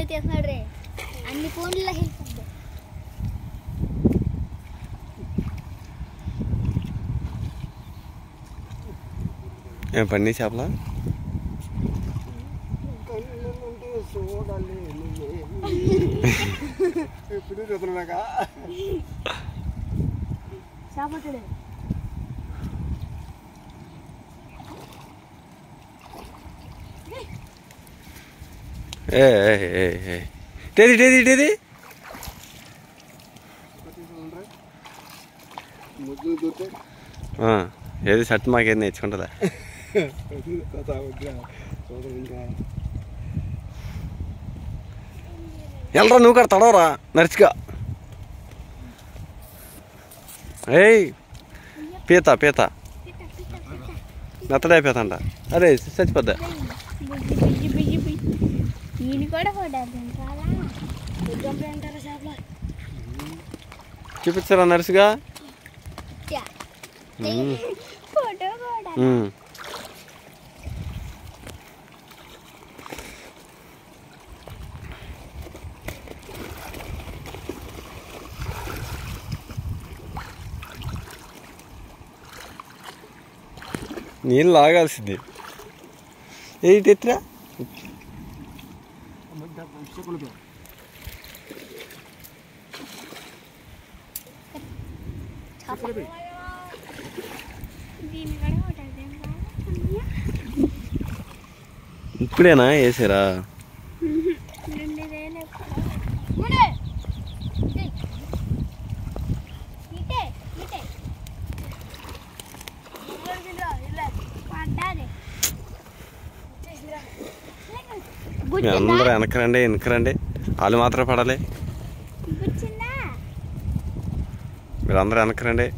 Video తీస్తున్నాడు రే అన్ని ఫోన్లలో హెల్ప్ ఏం పన్నీ చేపల. ఎప్పుడు చదువునాక చేపట్టాడు ఏ ఏ, ఏ, ఏది షర్ట్ మాకేది నేర్చుకుంటుందా? ఎల్రా నువ్వు కూడా తడవరా నరిచిగా ఏయ్ పీత పీత. మెత్తడే పీత అంట అరే చచ్చిపోద్దా? కూడా చూపించరా నర్సుగా. నీళ్ళు లాగాల్సింది. ఏంటి ఎత్తురా? ఇప్పుడేనా వేసారా అందరూ వెనకరండి వెనకరండి వాళ్ళు మాత్రం పడాలి. గుచ్చిందా మీరందరూ వెనకరండి.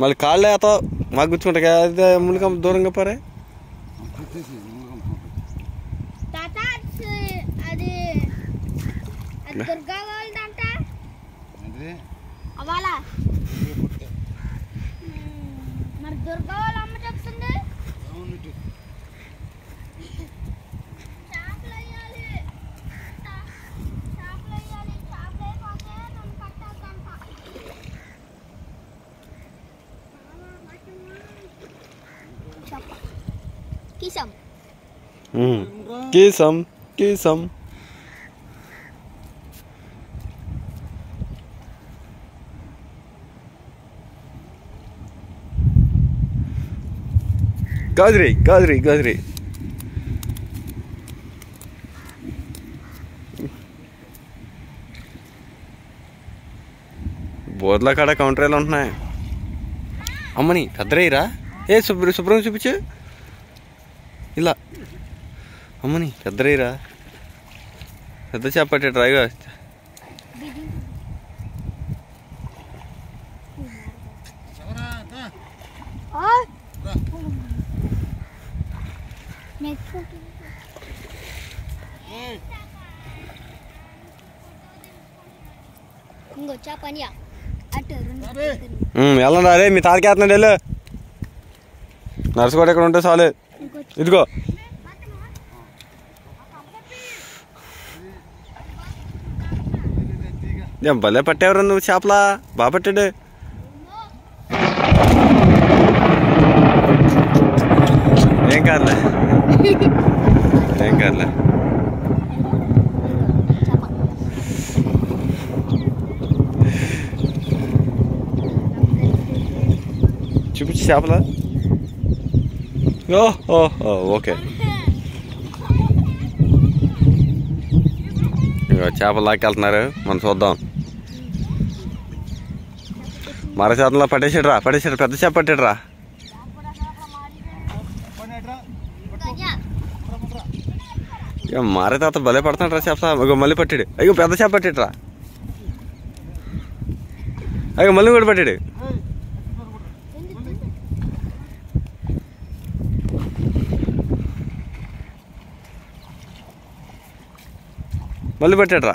మళ్ళీ కాళ్ళు వేస్తావు మాకు గుచ్చుకుంటా అదే మునిక దూరంగా పోరే ఉమ్. కీసం కీసం గాజరీ గాజరీ గాజరీ బోర్ల కాడ కౌంటర్లు ఉంటున్నాయి అమ్మని పెద్దరేయరా ఏ శుభ్ర శుభ్రం చూపించు ఇలా అమ్మని పెద్దరేయరా పెద్ద చేపట్టే రెండు వెళ్ళండి అరే మీ తాతకేస్తున్నాడు వెళ్ళు. నర్సు కూడా ఇక్కడ ఉంటే చాలు. ఇదిగో. ఏం భలే పట్టేవరు నువ్వు చేపలా బాగా పట్టాడు ఏం కాదులే ఏం కాదులే చూపించి చేపలా ఓ ఓ ఓ, ఓకే ఇగో చేపలు మనం చూద్దాం మర చేతంలో పట్టేసాడు రా పట్టేసాడు పెద్ద చేప పట్టాడు రా మారే తాత భలే పడుతున్నాడు రా చేప మళ్ళీ పట్టాడు. అయ్యో పెద్ద చేప పట్టాడు రా అయ్యో మళ్ళీ కూడా పట్టాడు. మళ్ళీ పట్టాడు రా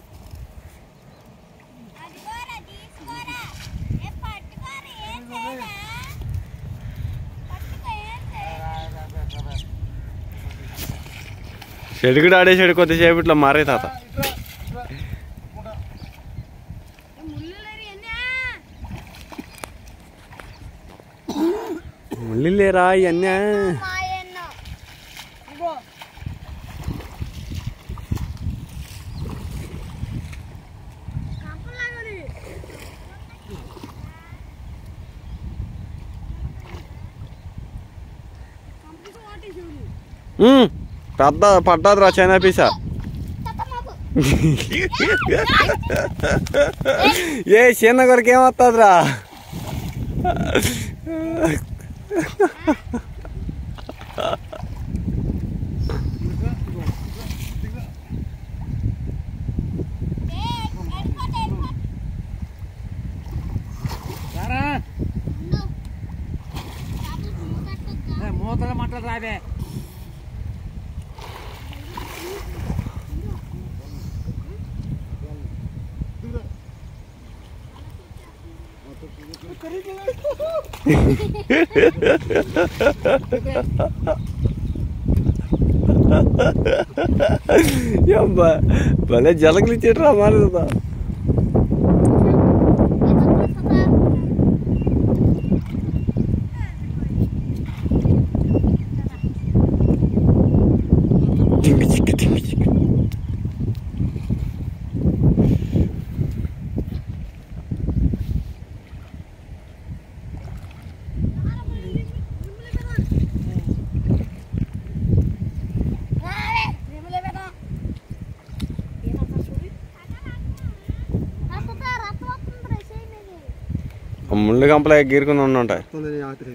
చెడు కూడా ఆడేసాడు కొద్దిసేపు ఇట్లా మారే తాత ముళ్ళులేరు ఎన్నా మళ్ళీ లేరా ఇవన్నీ మాయన్నో కంపలాగని పెద్ద పడ్డాదిరా చైనా పీసా. ఏ చిన్న కొరకు ఏమొస్తుందిరా ஏன் பல ஜலங்களிச்சிடுறா மாதிரி தான் ముళ్ళు కంపలే గీరుకుని ఉండుంటాయి రాత్రి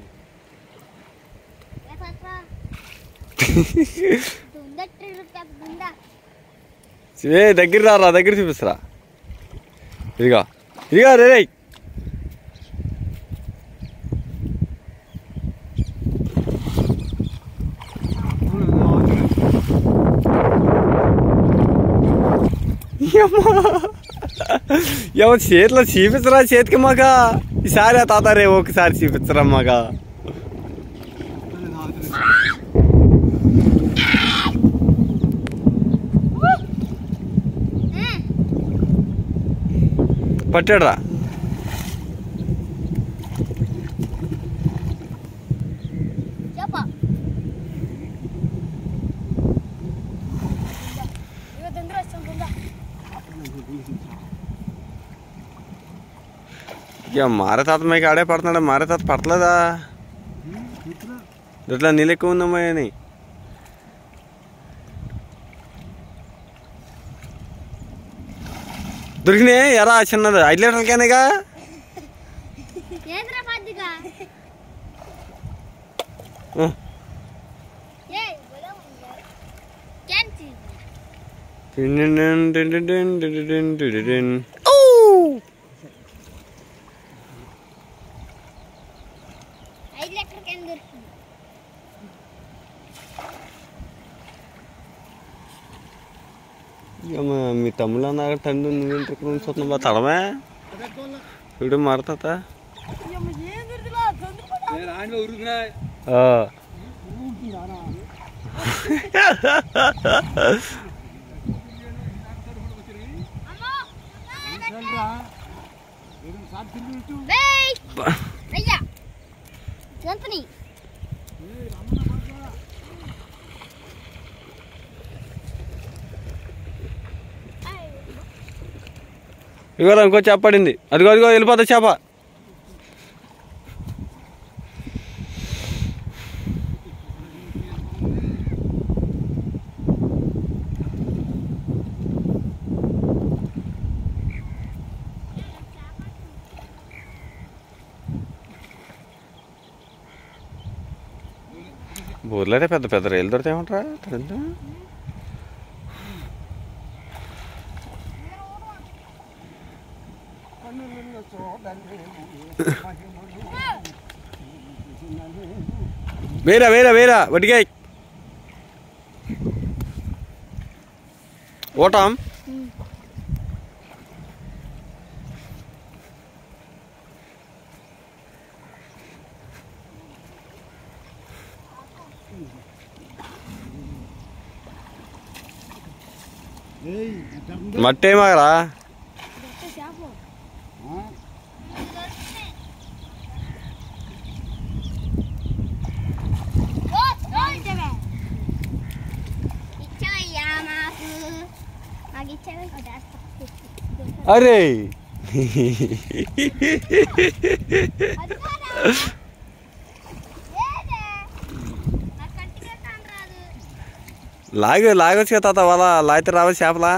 ఏ దగ్గర రారా దగ్గర చూపిస్తారా ఇదిగా ఇదిగా రే రేయ్. ఏమో చేతిలో చూపించరా చేతికి మగ ఈసారి ఆ తాత రే ఒకసారి చూపించరా మగ పట్టాడురా ఇక మారే తాత మీకు ఆడే పడుతున్నాడు మారే తాత పట్టలేదా ఇట్లా నీళ్ళు ఎక్కువ ఉందమ్మా అని దొరికినాయి ఎరా చిన్నది ఐదు లీటర్లకేనేగా ఏంద్రా పద్దిగా ఆ, ఏ ఇవ్వలే ఉందా క్యాన్సీ టిండిడిన్, టిండిడిన్, టిండిడిన్, టిండిడిన్. ಮಿತ್ತ ಮುಲಾನಾಗ ತಂದು ನಿಂತಿರ್ಕೊಂಡು ಸ್ವಲ್ಪ ನಮ್ಮ ತಳಮ ಹಿಡು ಮಾಡ್ತಾತ ಸಂತನಿ ఇవాళ ఇంకో చేప పడింది. అదిగో అదిగో వెళ్ళిపోతా చేప. ఊర్లోనే పెద్ద పెద్ద రైలు దొరికితే ఏమంటారా? வேற வேற வேற வட்டிகாய் ஓட்டாம். மட்டேமாகரா అరే లాగు లాగొచ్చు కదా తాత వాళ్ళ లాగితే రావచ్చు చేపలా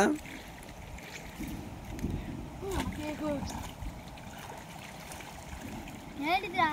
ఏంటిదిరా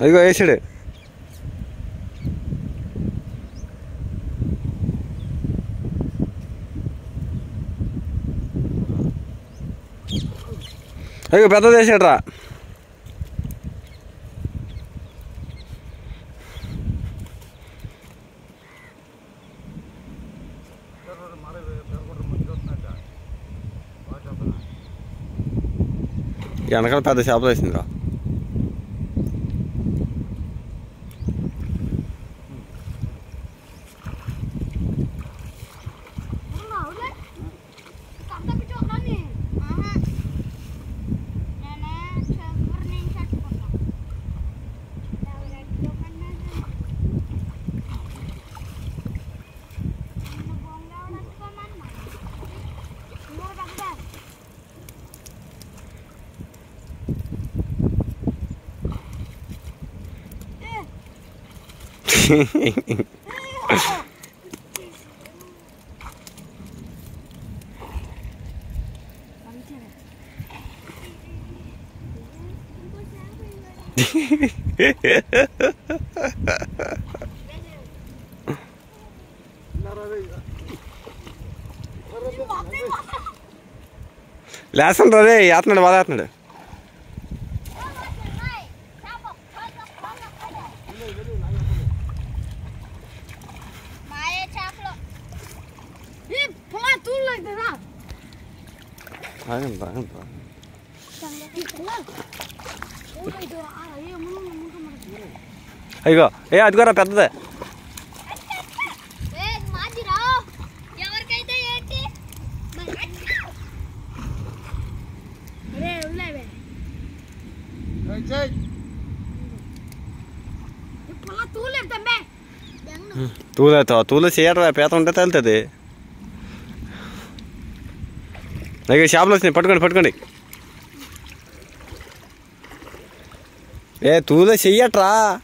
అదిగో వేసాడు. అదిగో పెద్దది వేసాడు వెనకాల పెద్ద చేపలు వేసిందిరా. లేస్తున్నాడు రే వేస్తున్నాడు బాగా వేస్తున్నాడు ఆగండి ఆగండి ఆగండి. అయ్యో ఏ అదిగోరా పెద్దదే మాదిరా ఎవరికైతే ఏంటి రే ఉన్నావే పొలా తూలేదు తమ్మే తూలే తూలే చేయటరా పేత ఉంటే తేలుతుంది అయ్యో షాపులో వచ్చినాయి. పట్టుకోండి పట్టుకోండి. ఏ తూలే చెయ్యట్రా.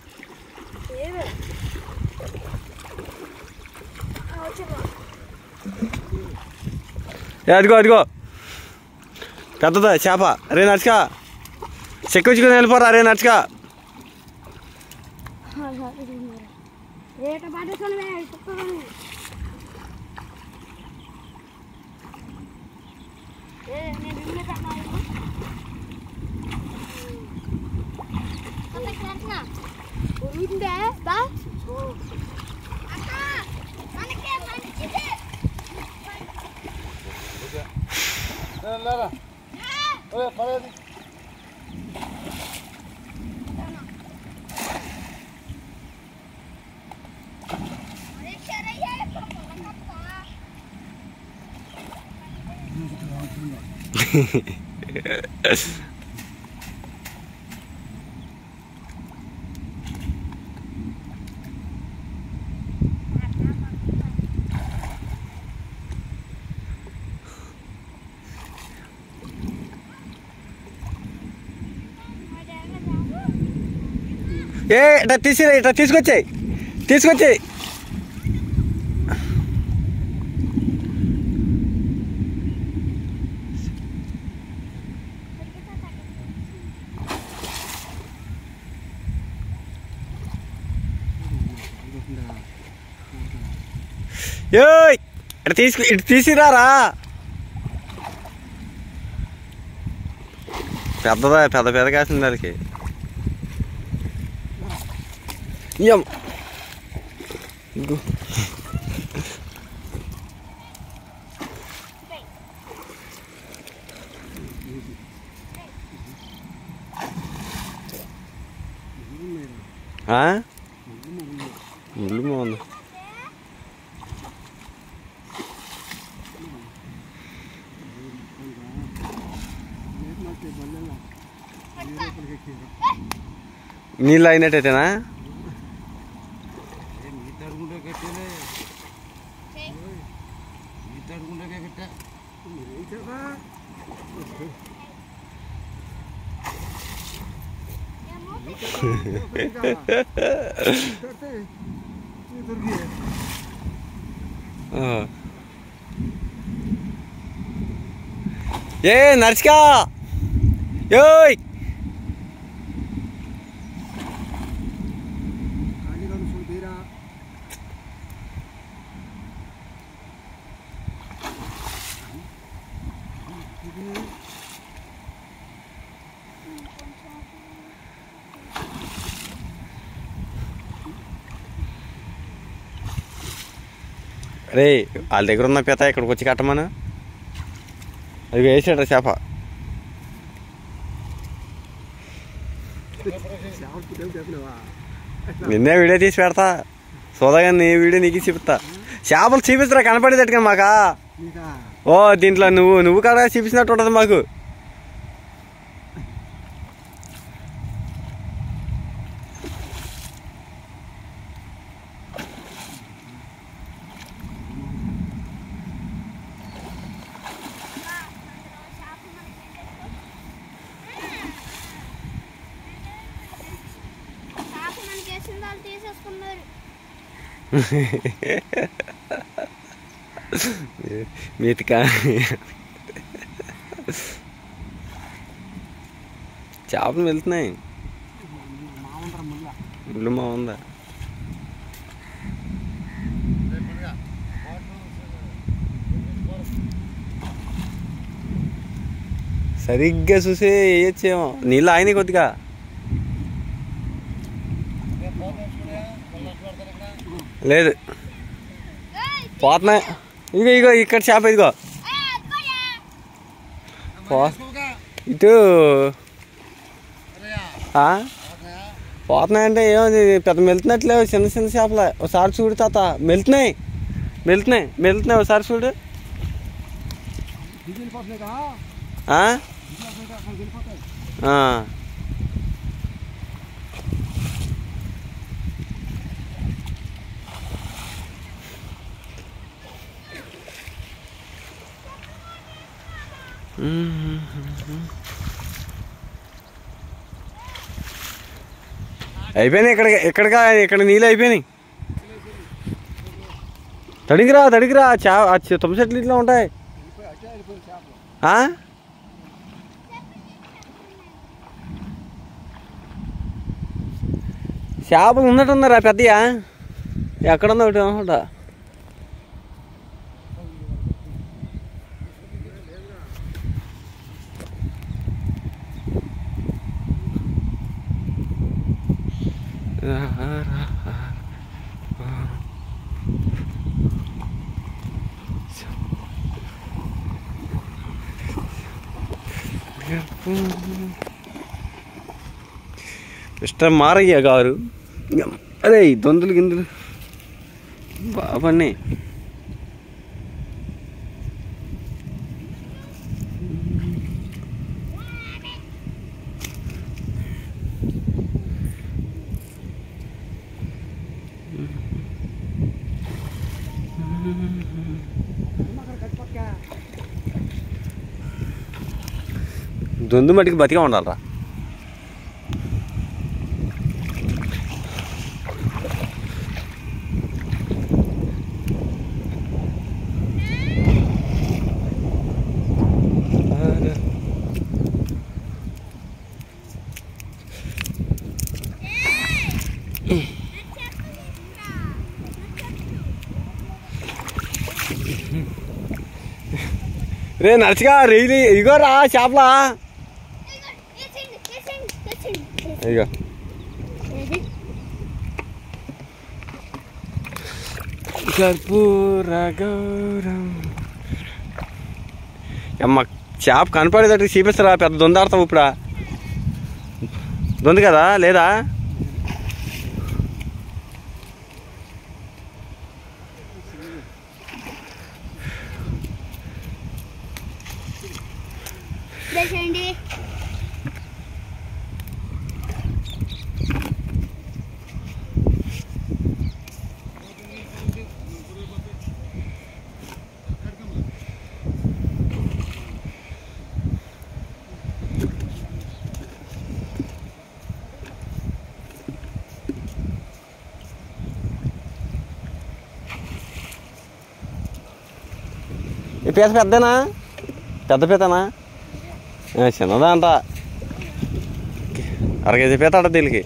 ఏ అదిగో అదిగో. పెద్దదా చేప. రే నడుచుక. చెక్కించుకుని వెళ్ళిపోరా అరే నడుచుక. இங்க பா அக்கா மனக்கே மனக்கிது எல்லாரும் ஏய் பழையது Hehehehe ఏ ఇట్లా తీసి ఇట్లా తీసుకొచ్చాయి. తీసుకొచ్చాయి. ఏయ్ ఇటు తీసుకు ఇటు తీసిరారా? పెద్దదా పెద్ద పెద్ద కాసింది దానికి ఇయ్యం ఇదిగో. ఆ? ముళ్ళు బాగుంది నీళ్ళు అయినట్టయితేనా ఏ నర్సికా ఏయ్ రే వాళ్ళ దగ్గర ఉన్న పీత ఇక్కడికి వచ్చి కట్టమను అది వేసాడు చేప. నిన్నే వీడియో తీసి పెడతా. సోదగా నీ వీడియో నీకు చూపిస్తా. చేపలు చూపిస్తారా కనపడేటట్టుగా మాకా? ఓ దీంట్లో నువ్వు నువ్వు కదా చూపించినట్టు ఉంటుంది మాకు చేప మనకి వేసిన వాళ్ళు తీసేసుకున్నారు మీతికా చేపలు వెళ్తున్నాయి ముళ్ళు మా ఉందా సరిగ్గా చూసి వేయచ్చేమో నీళ్ళు ఆయన కొద్దిగా లేదు. పోతున్నాయి. ఇగో ఇగో ఇక్కడ చేప ఇదిగో. ఇటు. పోతున్నాయంటే ఏమో ఇది పెద్ద మెలుతున్నట్లే చిన్న చిన్న చేపలే. ఒకసారి చూడు తాత. మెలుతున్నాయి. మెలుతున్నాయి. మెలుతున్నాయి. ఒకసారి చూడు. ఆ? అయిపోయినాయి ఇక్కడ ఇక్కడికా ఇక్కడ నీళ్ళు అయిపోయినాయి. తడిగిరా తడిగిరా చా తుమ్మ చెట్లు ఇట్లా ఉంటాయి. ఆ? చేపలు ఉన్నట్టున్నారా పెద్దయా ఎక్కడుందో ఒకటి. అనుకుంటా మిస్టర్ మారయ్య గారు అరే ఈ దొందులు గిందులు బాబన్నీ దొందు మటుకు బతికే ఉండాలరా. రే నరసిగా ఇగోరా చేపలా. రా చేపలా ఇగో కర్పూర గౌరం. అమ్మ చేప కనపడేటట్టు చూపిస్తారా? పెద్ద దొందాడతావు ఇప్పుడా. దొంది కదా లేదా? పీత పెద్దనా? పెద్ద పీతనా చిన్నదా అంట అర కేజీ పీత అంట దీనికి.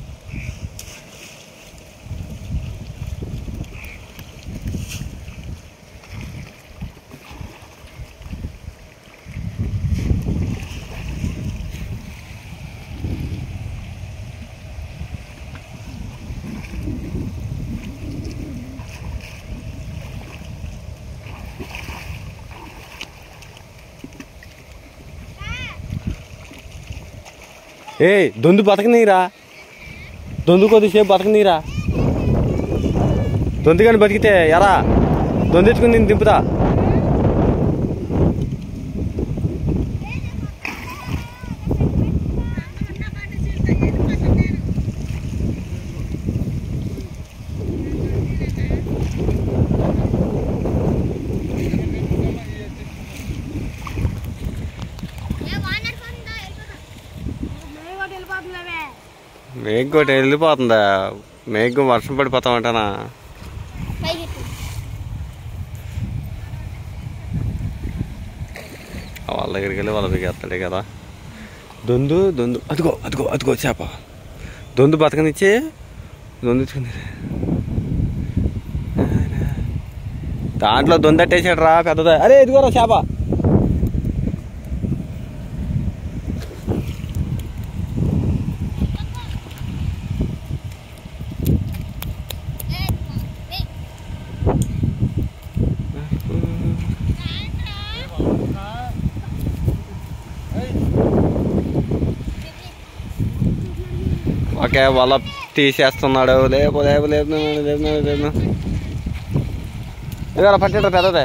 ఏ దొందు బతకనీరా. దొందు కొద్దిసేపు బతకనీరా. దొందు కానీ బతికితే ఎరా? దొందెచ్చుకుని నేను దింపుతా. మేఘకోటి వెళ్ళిపోతుందా? మేఘం వర్షం పడిపోతామంటానా? వాళ్ళ దగ్గరికి వెళ్ళి వాళ్ళ దగ్గరికి కదా. దొందు దొందు అదిగో అదిగో అదిగో చేప. దొందు బతకనిచ్చి దొందు దాంట్లో దొందట్టేసాడు రా పెద్దదా. అరే ఇదిగోరా చేప. ఓకే వాళ్ళ తీసేస్తున్నాడు. లేపు లేపు లేపు లేపు లేపు ఇవాళ పట్టేట పెద్దదే.